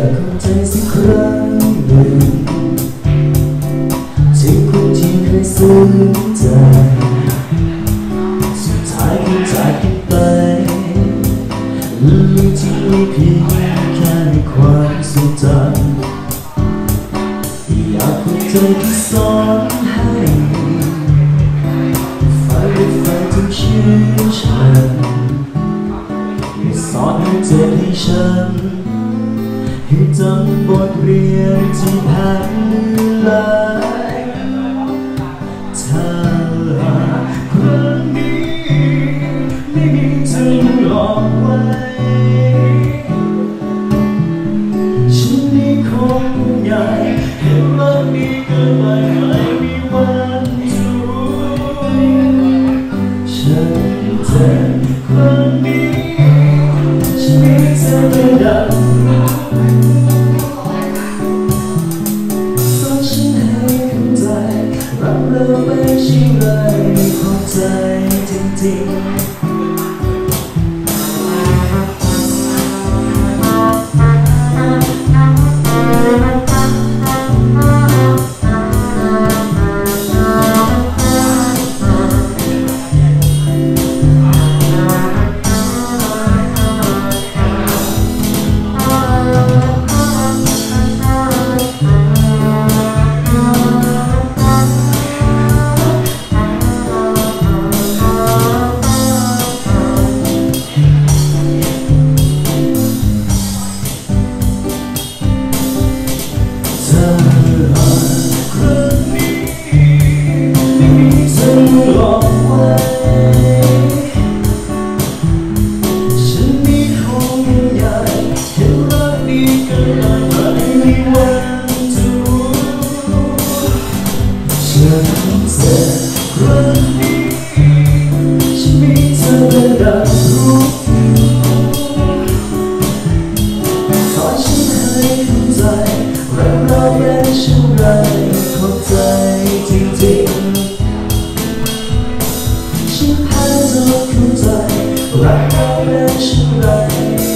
แต่คงใจสักครั้งหนึ่งที่คุณที่เคยซึ้งใจสุดท้ายก็จากกันไปเหลือที่มีเพียงแค่ความทรงจำอยากพูดเธอที่สอนให้ฝันไปฝันถึงชื่อฉันให้สอนให้เจ็บให้ฉัน จำบทเรียนที่ผ่านเลยถ้าครั้งนี้ไม่มีเธอหลอกไว้ฉันนี่คงใหญ่เห็นว่านี้เกินไปไม่มีวันจะรู้ฉันจ็บครั้งนี้ฉันมีเธอไม่ได้ส ใจจริงๆ ๆฉันพ